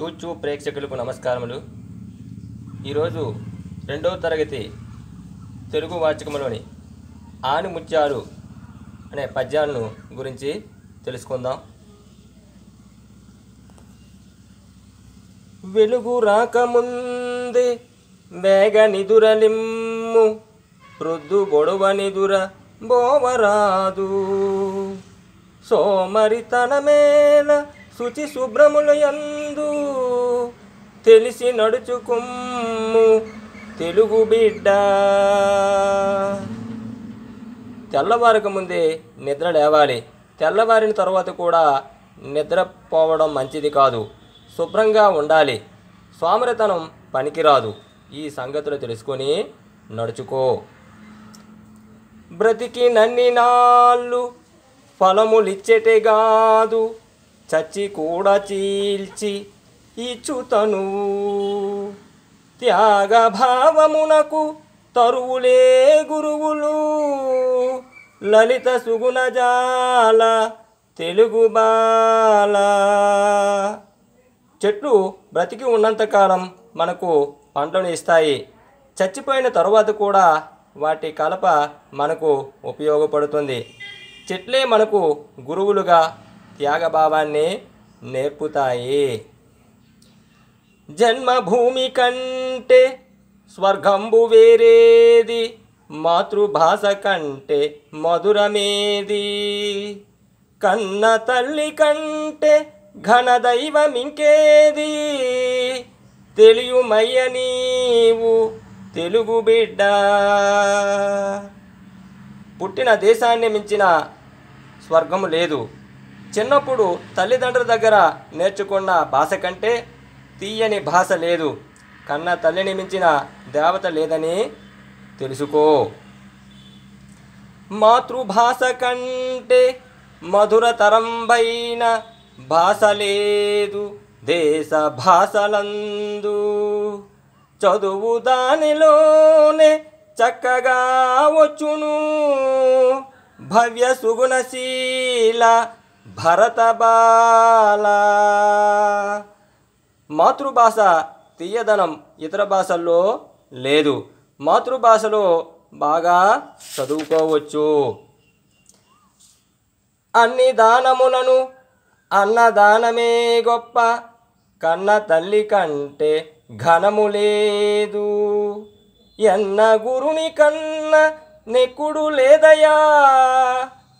YouTube ప్రేక్షకులకు నమస్కారములు. ఈరోజు రెండవ తరగతి తెలుగు వాచకములోని ఆనిముత్యాలు అనే పద్యాలను గురించి తెలుసుకుందాం. వెలుగు రాకముందే వేగ నిదురలిమ్ము ప్రొద్దు గొడవ నిదుర బోవరాదు. సోమరితనమేల శుచి శుభ్రముల యందు తెలిసి నడుచుకుమ్ము. తెలుగు బిడ్డ. తెల్లవారక ముందే నిద్ర లేవాలి. తెల్లవారిన తర్వాత కూడా నిద్రపోవడం మంచిది కాదు. శుభ్రంగా ఉండాలి. సోమరితనం పనికిరాదు. ఈ సంగతులు తెలుసుకొని నడుచుకో. బ్రతికి నన్ని నాళ్ళు ఫలములిచ్చేటే కాదు. చచ్చి కూడా చీల్చి ఇచ్చుతను. త్యాగభావమునకు తరువులే గురువులు. లలిత సుగుణజాల తెలుగు బాల. చెట్లు బ్రతికి ఉన్నంతకాలం మనకు పంటను ఇస్తాయి. చచ్చిపోయిన తరువాత కూడా వాటి కలప మనకు ఉపయోగపడుతుంది. చెట్లే మనకు గురువులుగా త్యాగభావాన్ని నేర్పుతాయి. జన్మభూమి కంటే స్వర్గంబు వేరేది మాతృభాష కంటే మధురమేది. కన్న తల్లి కంటే ఘన దైవమింకేది తెలియుమయ్య నీవు తెలుగు బిడ్డ. పుట్టిన దేశాన్ని మించిన స్వర్గము లేదు. చిన్నప్పుడు తల్లిదండ్రుల దగ్గర నేర్చుకున్న భాష కంటే తీయని భాష లేదు. కన్న తల్లిని మించిన దేవత లేదని తెలుసుకో. మాతృభాష కంటే మధురతరంబైన భాష లేదు దేశ భాషలందు. చదువు దానిలోనే చక్కగా వచ్చును. భవ్య సుగుణశీల భరత బాలా. మాతృభాష తీయదనం ఇతర భాషల్లో లేదు. మాతృభాషలో బాగా చదువుకోవచ్చు. అన్ని దానములను అన్నదానమే గొప్ప. కన్న తల్లి కంటే ఘనము లేదు. ఎన్న గురుని కన్న నెక్కుడు లేదయా?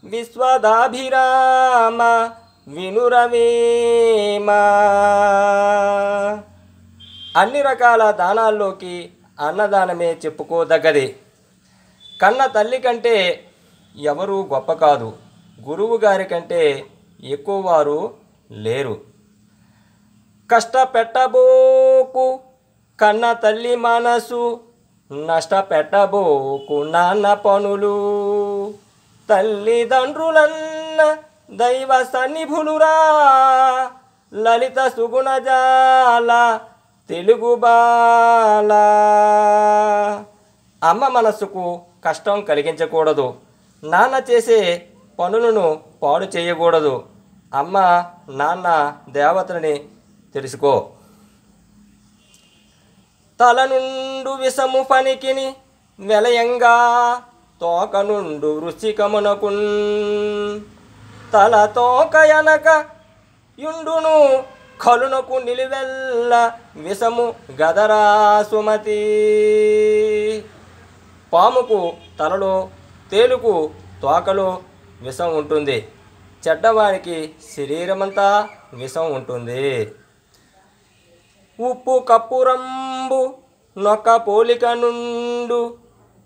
విశ్వదాభిరామ వినురవేమా. అన్ని రకాల దానాల్లోకి అన్నదానమే చెప్పుకోదగ్గది. కన్న తల్లి కంటే ఎవరు గొప్ప కాదు. గురువు గారి కంటే ఎక్కువ వారు లేరు. కష్టపెట్టబోకు కన్న తల్లి మనసు నష్టపెట్టబోకు నాన్న పనులు. తల్లిదండ్రులన్న దైవ సన్నిభులురా లలిత సుగుణజాల తెలుగు బాల. అమ్మ మనస్సుకు కష్టం కలిగించకూడదు. నాన్న చేసే పనులను పాడు చేయకూడదు. అమ్మ నాన్న దేవతలని తెలుసుకో. తల నుండు విషము పనికిని వెలయంగా తోక నుండు రుచికమునకున్ తల తోక ఎనక యుండును కలునకు నిలువెల్ల విషము గదరా సుమతి. పాముకు తలలో తేలుకు తోకలో విషం ఉంటుంది. చెడ్డవానికి శరీరమంతా విషం ఉంటుంది. ఉప్పు కప్పురంబు నొక్క పోలిక నుండు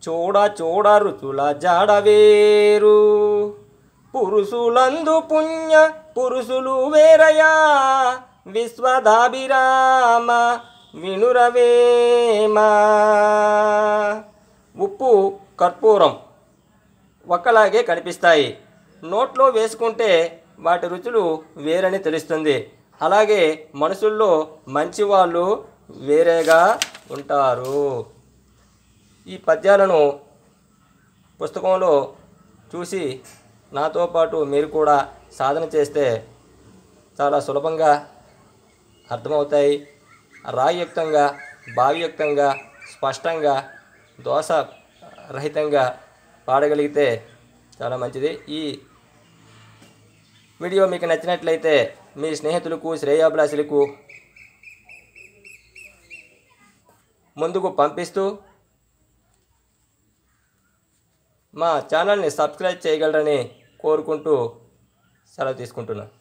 చూడ చూడ రుచుల జాడవేరు పురుషులందు పుణ్య పురుషులు వేరయా? విశ్వదాభిరామ వినురవేమా. ఉప్పు కర్పూరం ఒక్కలాగే కనిపిస్తాయి. నోట్లో వేసుకుంటే వాటి రుచులు వేరని తెలుస్తుంది. అలాగే మనుషుల్లో మంచి వాళ్ళు వేరేగా ఉంటారు. ఈ పద్యాలను పుస్తకంలో చూసి నాతో పాటు మీరు కూడా సాధన చేస్తే చాలా సులభంగా అర్థమవుతాయి. రాయుక్తంగా భావయుక్తంగా స్పష్టంగా దోష రహితంగా పాడగలిగితే చాలా మంచిది. ఈ వీడియో మీకు నచ్చినట్లయితే మీ స్నేహితులకు శ్రేయాభిలాషులకు ముందుకు పంపిస్తూ మా ఛానల్ని సబ్స్క్రైబ్ చేయగలరని కోరుకుంటూ సెలవు తీసుకుంటున్నాను